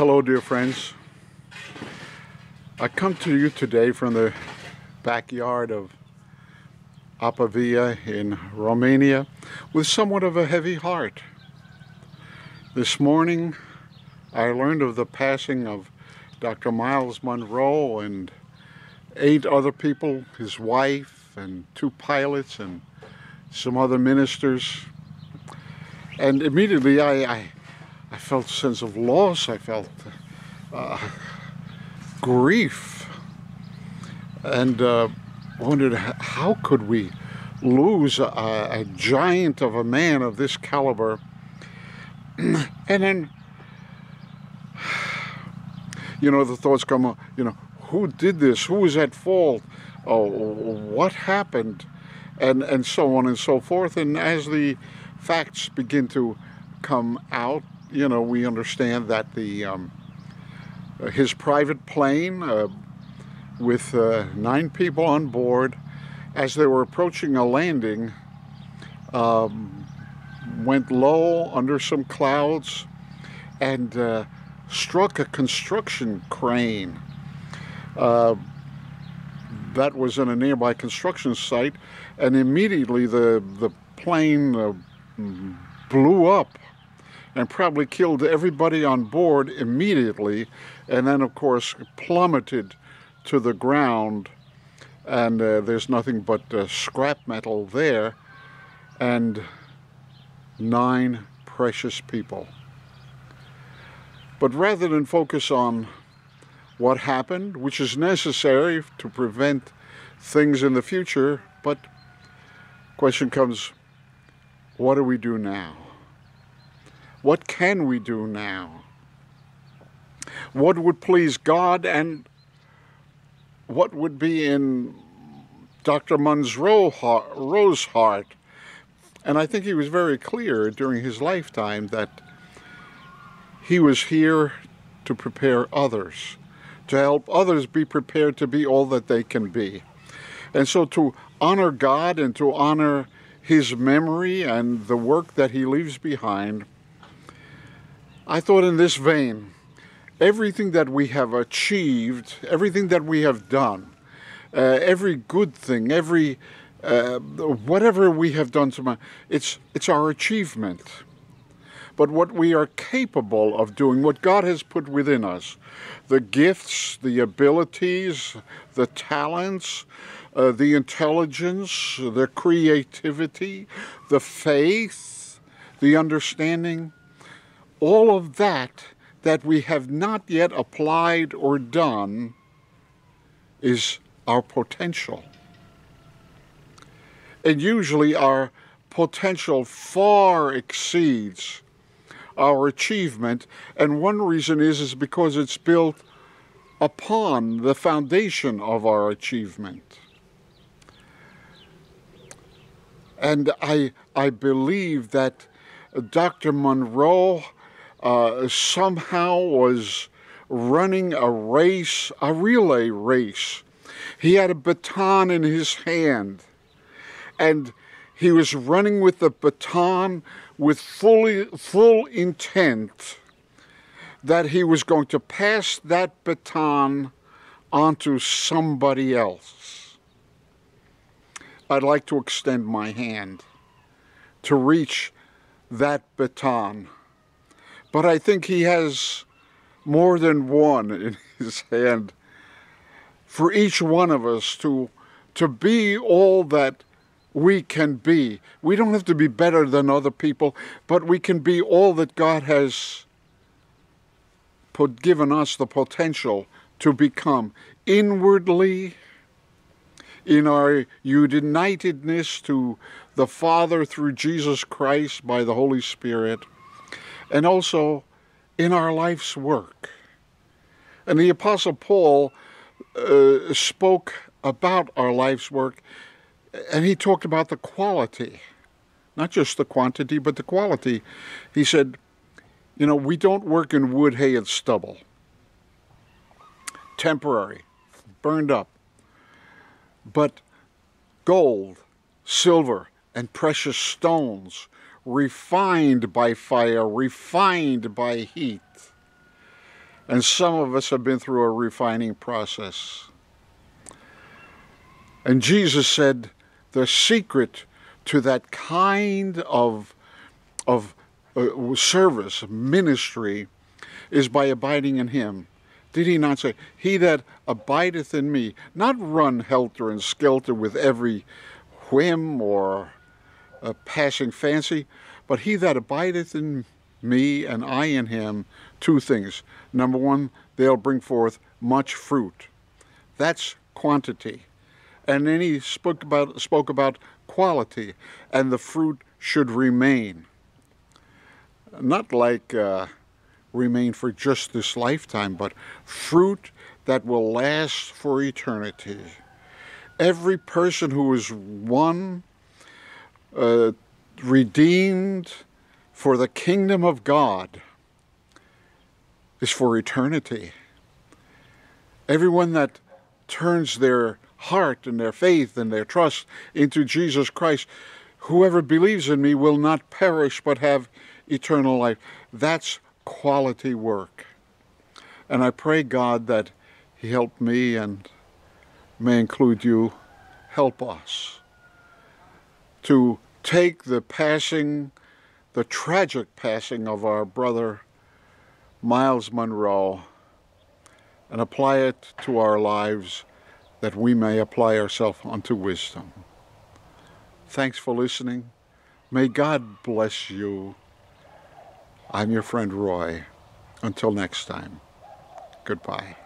Hello, dear friends. I come to you today from the backyard of Apa Vie in Romania with somewhat of a heavy heart. This morning, I learned of the passing of Dr. Myles Munroe and eight other people, his wife and two pilots and some other ministers. And immediately I, I, I felt a sense of loss. I felt uh, grief. And uh, wondered how could we lose a, a, giant of a man of this caliber? And then you know the thoughts come up, you know who did this? Who was at fault? Oh what happened? And and so on and so forth. And as the facts begin to come out you know we understand that the um, his private plane uh, with uh, nine people on board as they were approaching a landing um, went low under some clouds and uh, struck a construction crane. Uh, that was in a nearby construction site and immediately the the plane uh, blew up and probably killed everybody on board immediately and then of course plummeted to the ground and uh, there's nothing but uh, scrap metal there and nine precious people. But rather than focus on what happened, which is necessary to prevent things in the future, but question comes, what do we do now? What can we do now? What would please God and what would be in Dr. Munroe's heart? And I think he was very clear during his lifetime that he was here to prepare others, to help others be prepared to be all that they can be. And so to honor God and to honor his memory and the work that he leaves behind, I thought in this vein, everything that we have achieved, everything that we have done, uh, every good thing, every uh, whatever we have done, to my it's it's our achievement. But what we are capable of doing, what God has put within us, the gifts, the abilities, the talents, uh, the intelligence, the creativity, the faith, the understanding, all of that that we have not yet applied or done is our potential. And usually our potential far exceeds our achievement. And one reason is, is because it's built upon the foundation of our achievement. And I, I believe that Dr. Munroe uh, somehow was running a race, a relay race. He had a baton in his hand, and he was running with the baton with fully, full intent that he was going to pass that baton onto somebody else. I'd like to extend my hand to reach that baton but I think he has more than one in his hand for each one of us to to be all that we can be. We don't have to be better than other people, but we can be all that God has put given us the potential to become inwardly in our unitedness to the Father through Jesus Christ by the Holy Spirit and also in our life's work. And the Apostle Paul uh, spoke about our life's work, and he talked about the quality, not just the quantity, but the quality. He said, You know, we don't work in wood, hay, and stubble. Temporary, burned up. But gold, silver, and precious stones refined by fire, refined by heat. And some of us have been through a refining process. And Jesus said the secret to that kind of, of uh, service, ministry, is by abiding in Him. Did he not say, He that abideth in me, not run helter and skelter with every whim or a passing fancy, but he that abideth in me and I in him, two things. Number one, they'll bring forth much fruit. That's quantity. And then he spoke about, spoke about quality, and the fruit should remain. Not like uh, remain for just this lifetime, but fruit that will last for eternity. Every person who is one, uh, redeemed for the kingdom of God, is for eternity. Everyone that turns their heart and their faith and their trust into Jesus Christ, whoever believes in me will not perish but have eternal life. That's quality work. And I pray God that He help me and may include you, help us to take the passing, the tragic passing of our brother Myles Munroe and apply it to our lives that we may apply ourselves unto wisdom. Thanks for listening. May God bless you. I'm your friend Roy. Until next time, goodbye.